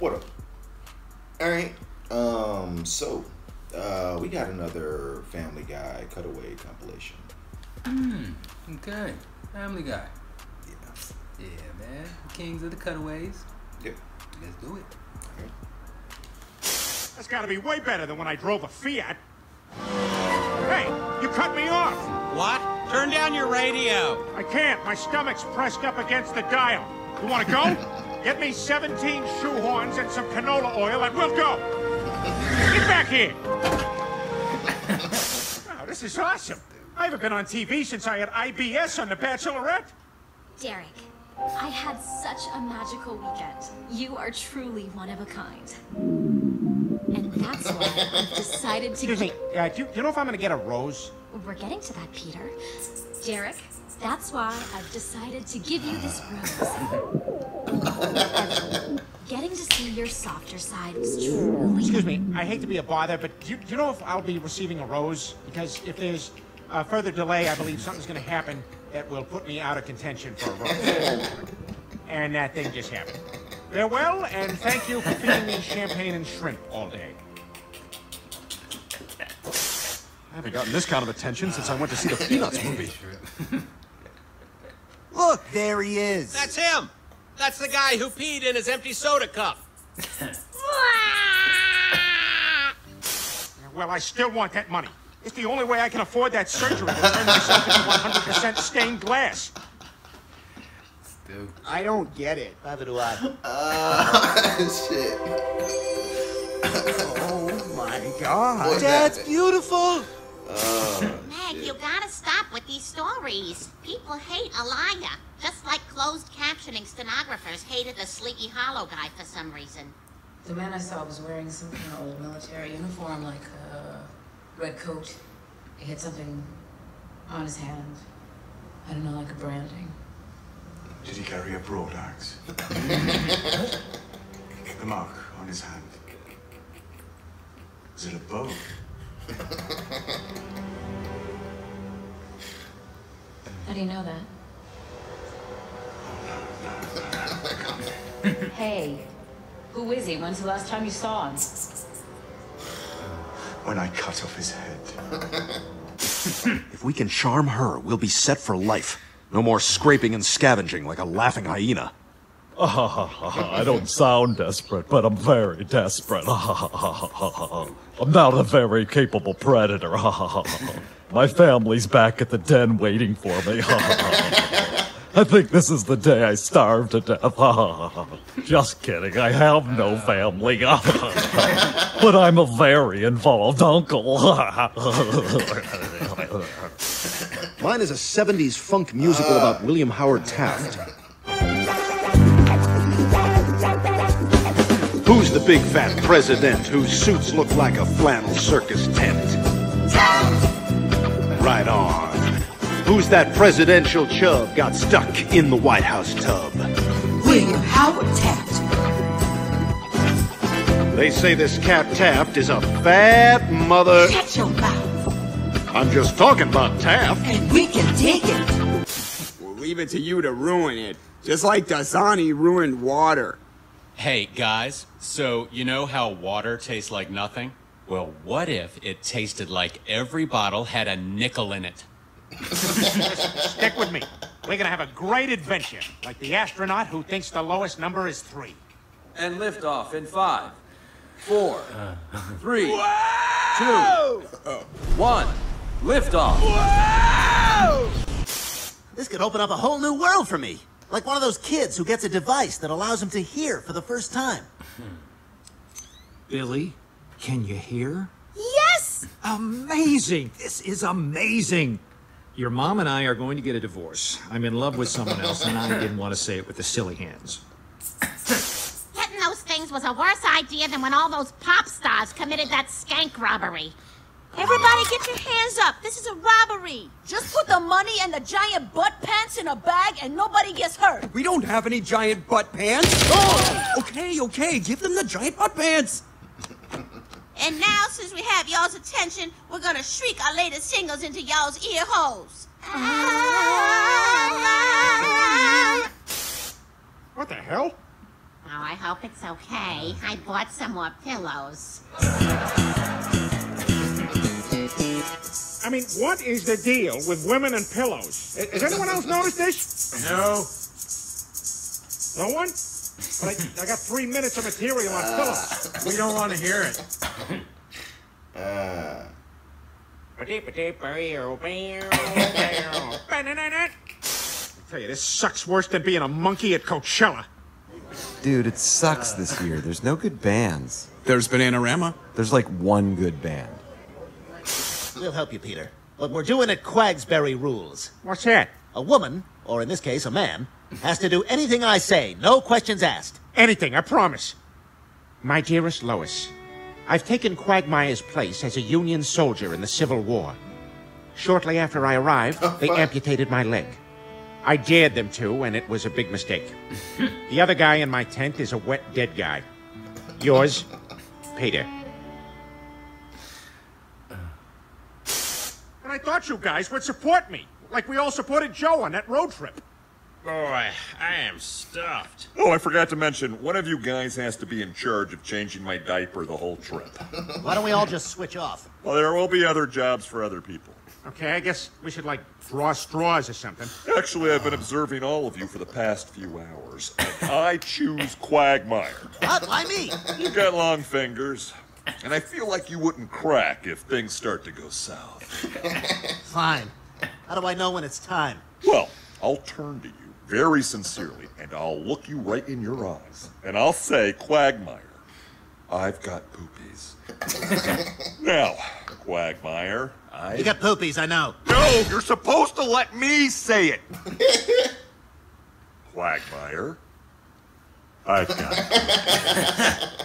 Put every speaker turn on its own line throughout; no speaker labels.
Yo, what up? All right. Um. So, uh, we got another Family Guy cutaway compilation.
Hmm. Okay. Family Guy.
Yeah.
Yeah, man. Kings of the cutaways.
Yep.
Let's do it.
That's gotta be way better than when I drove a Fiat. Hey, you cut me off!
What? Turn down your radio.
I can't. My stomach's pressed up against the dial. You wanna go? Get me 17 shoehorns and some canola oil and we'll go! Get back here! Wow, this is awesome. I haven't been on TV since I had IBS on The Bachelorette.
Derek, I had such a magical weekend. You are truly one of a kind. And that's why I've decided to
Excuse me, uh, do, you, do you know if I'm gonna get a rose?
We're getting to that, Peter. Derek, that's why I've decided to give you this rose. Getting to see your softer side was truly...
Excuse me, I hate to be a bother, but do you, do you know if I'll be receiving a rose? Because if there's a further delay, I believe something's gonna happen that will put me out of contention for a rose. and that thing just happened. Farewell, and thank you for feeding me champagne and shrimp all day.
I haven't gotten this kind of attention since I went to see the Peanuts movie.
Look, there he is.
That's him. That's the guy who peed in his empty soda cup.
Well, I still want that money. It's the only way I can afford that surgery to turn myself into 100% stained glass.
Dude.
I don't get it. Neither do I.
Oh shit.
Oh my god.
Boy,
That's beautiful.
Meg, you gotta stop with these stories. People hate Alaya, just like closed captioning stenographers hated the Sleepy Hollow guy for some reason.
The man I saw was wearing some kind of old military uniform, like a red coat. He had something on his hand. I don't know, like a branding.
Did he carry a broad axe? the mark on his hand. Is it a bow?
How do you know that? hey, who is he? When's the last time you saw him?
When I cut off his head.
If we can charm her, we'll be set for life. No more scraping and scavenging like a laughing hyena.
I don't sound desperate, but I'm very desperate. I'm not a very capable predator. My family's back at the den waiting for me. I think this is the day I starve to death. Just kidding, I have no family. but I'm a very involved uncle.
Mine is a 70s funk musical about William Howard Taft. Who's the big fat president whose suits look like a flannel circus tent? Right on. Who's that presidential chub got stuck in the White House tub?
William Howard Taft.
They say this Cap Taft is a fat mother.
Shut your mouth,
I'm just talking about Taft.
and we can take it.
We'll leave it to you to ruin it. Just like Dasani ruined water.
Hey, guys, so you know how water tastes like nothing? Well, what if it tasted like every bottle had a nickel in it?
Stick with me. We're gonna have a great adventure, like the astronaut who thinks the lowest number is three.
And lift off in five, four, three, two, one. Lift off.
This could open up a whole new world for me. Like one of those kids who gets a device that allows him to hear for the first time. Hmm.
Billy, can you hear?
Yes!
Amazing! This is amazing! Your mom and I are going to get a divorce. I'm in love with someone else, and I didn't want to say it with the silly hands.
Getting those things was a worse idea than when all those pop stars committed that skank robbery.
Everybody get your hands up. This is a robbery. Just put the money and the giant butt pants in a bag and nobody gets hurt.
We don't have any giant butt pants. Oh, okay, okay. Give them the giant butt pants.
And now, since we have y'all's attention, we're gonna shriek our latest singles into y'all's ear holes.
What the hell?
Oh, I hope it's okay. I bought some more pillows.
I mean, what is the deal with women and pillows? Has anyone else noticed this?
No.
No one? But I, I got three minutes of material on pillows.
We don't want to hear it.
Uh,
I tell you, this sucks worse than being a monkey at Coachella.
Dude, it sucks this year. There's no good bands.
There's Bananarama.
There's like one good band.
We'll help you, Peter. But we're doing it Quagsberry rules.
What's that?
A woman, or in this case, a man, has to do anything I say, no questions asked.
Anything, I promise. My dearest Lois, I've taken Quagmire's place as a Union soldier in the Civil War. Shortly after I arrived, oh, they amputated my leg. I dared them to, and it was a big mistake. the other guy in my tent is a wet, dead guy. Yours, Peter. I thought you guys would support me, like we all supported Joe on that road trip.
Boy, I am stuffed.
Oh, I forgot to mention, one of you guys has to be in charge of changing my diaper the whole trip.
Why don't we all just switch off?
Well, there will be other jobs for other people.
Okay, I guess we should, like, draw straws or something.
Actually, I've been observing all of you for the past few hours, and I choose Quagmire.
What? Why me?
You've got long fingers, and I feel like you wouldn't crack if things start to go south.
Fine. How do I know when it's time?
Well, I'll turn to you very sincerely, and I'll look you right in your eyes, and I'll say, Quagmire, I've got poopies. now, Quagmire, I...
You got poopies, I know.
No, you're supposed to let me say it. Quagmire, I've got.
We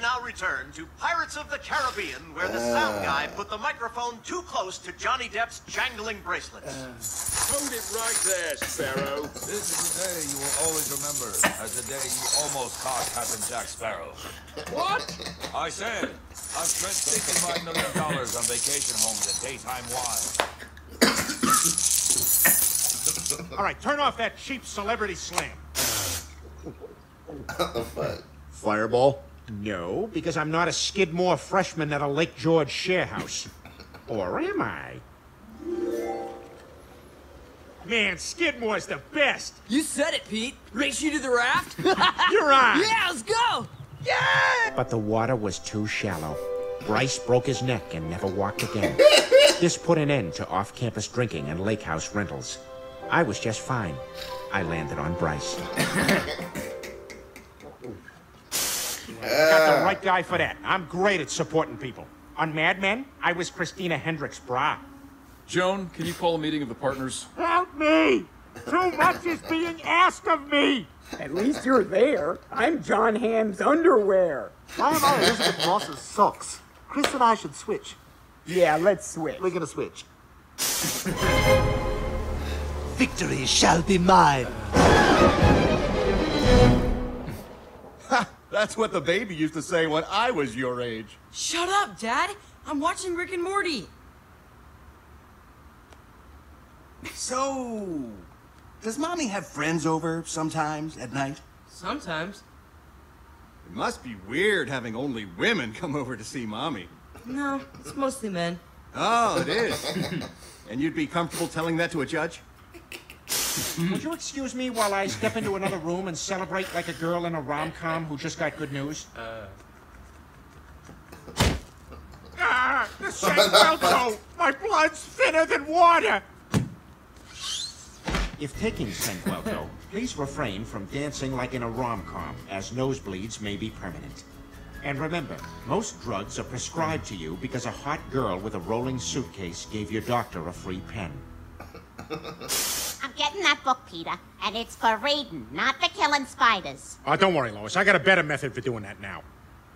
now return to Pirates of the Caribbean, where the ah. sound guy put the microphone too close to Johnny Depp's jangling bracelets. Ah.
Hold it right there, Sparrow.
This is the day you will always remember as the day you almost caught Captain Jack Sparrow.
What?
I said, I've spent $65 million on vacation homes at Daytime Wild.
All right, turn off that cheap celebrity slam. What?
Fireball?
No, because I'm not a Skidmore freshman at a Lake George share house. Or am I? Man, Skidmore's the best.
You said it, Pete. Race you to the raft?
You're on.
Yeah, let's go. Yeah!
But the water was too shallow. Bryce broke his neck and never walked again. this put an end to off-campus drinking and lake house rentals. I was just fine. I landed on Bryce. Got the uh. right guy for that. I'm great at supporting people. On Mad Men, I was Christina Hendricks Bra.
Joan, can you call a meeting of the partners?
Help me! Too much is being asked of me!
At least you're there. I'm Jon Hamm's underwear.
Why am I Elisabeth Moss's socks? Chris and I should switch.
Yeah, let's switch.
We're gonna switch.
Victory shall be mine.
That's what the baby used to say when I was your age.
Shut up, Dad. I'm watching Rick and Morty.
So, does mommy have friends over sometimes at night?
Sometimes.
It must be weird having only women come over to see mommy.
No, it's mostly men.
Oh, it is. and you'd be comfortable telling that to a judge?
Would you excuse me while I step into another room and celebrate like a girl in a rom-com who just got good news? Ah, the Sanguelto! My blood's thinner than water! If taking Sanguelto, please refrain from dancing like in a rom-com, as nosebleeds may be permanent. And remember, most drugs are prescribed to you because a hot girl with a rolling suitcase gave your doctor a free pen.
I'm getting that book, Peter, and it's for reading, not for killing spiders.
Oh, don't worry, Lois. I got a better method for doing that now.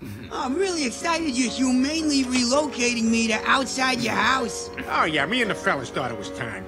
I'm really excited you're humanely relocating me to outside your house.
Oh, yeah, me and the fellas thought it was time.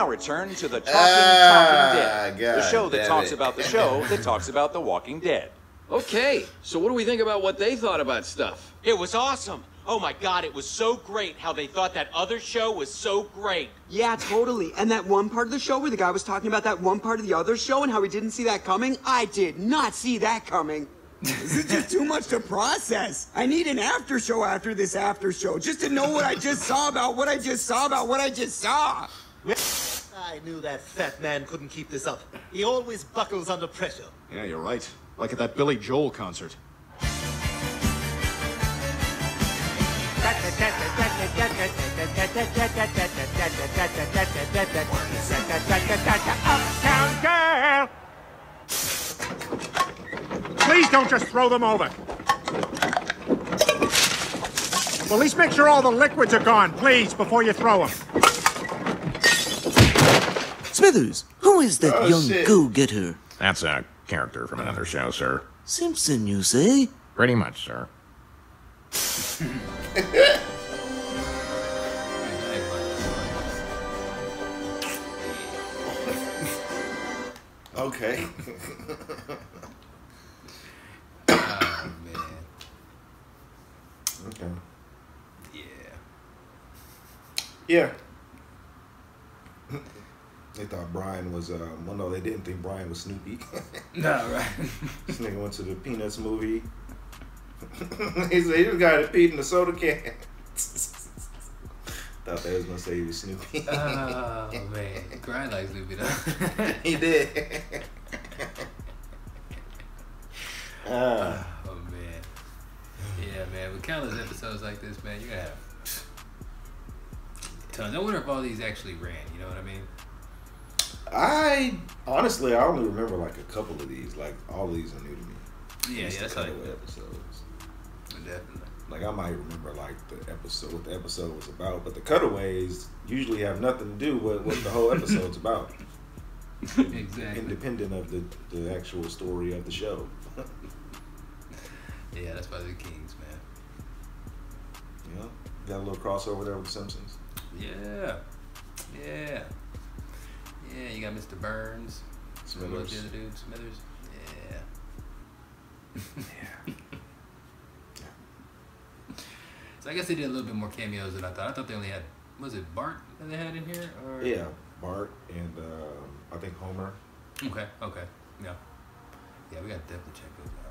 Now return to the Talking
Ah,
Talking Dead, the show that talks
it.
about the show that talks about The Walking Dead.
Okay, so what do we think about what they thought about stuff?
It was awesome. Oh my god, it was so great how they thought that other show was so great.
Yeah, totally. And that one part of the show where the guy was talking about that one part of the other show and how he didn't see that coming, I did not see that coming. this is just too much to process. I need an after show after this after show just to know what I just saw about what I just saw about what I just saw.
I knew that fat man couldn't keep this up. He always buckles under pressure.
Yeah, you're right. Like at that Billy Joel concert.
Uptown girl! Please don't just throw them over. Well, at least make sure all the liquids are gone, please, before you throw them.
Smithers, who is that
Oh,
young
shit.
go-getter?
That's a character from another show, sir.
Simpson, you say?
Pretty much, sir.
Okay.
Oh, man.
Okay.
Yeah.
Yeah. Brian was, um, well, no, they didn't think Brian was Snoopy.
No, right.
this nigga went to the Peanuts movie. he said, he just got it peed in the soda can. thought they was gonna say he was Snoopy.
Oh, man. Brian like Snoopy, though.
he did. Ah.
Oh, man. Yeah, man. With countless episodes like this, man, you gotta have tons. I wonder if all these actually ran. You know what I mean?
I honestly, I only remember like a couple of these. Like all of these are new to me.
Yeah, yeah, that's
cutaway
like-
episodes.
Definitely.
Like I might remember like the episode, what the episode was about, but the cutaways usually have nothing to do with what the whole episode's about.
Exactly.
Independent of the, the actual story of the show.
Yeah, that's why they're kings, man.
You know, got a little crossover there with the Simpsons.
Yeah. Yeah. Yeah, got Mr. Burns. What's the other
Smithers.
dude? Smithers? Yeah. So I guess they did a little bit more cameos than I thought. I thought they only had, was it Bart that they had in here? Or?
Yeah, Bart and um, I think Homer.
Okay, okay. Yeah. Yeah, we got to definitely check those out.